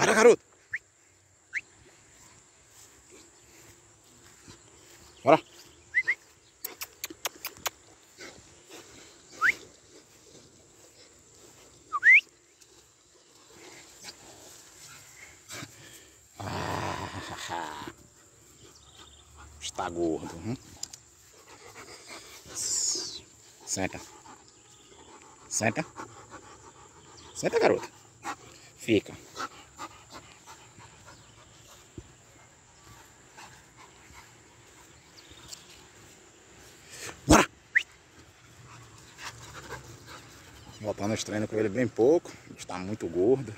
Para, garoto. Bora. Ah, está gordo. Hum? Senta. Senta. Senta, garota. Fica. Voltando aos treinos com ele bem pouco. Está muito gordo.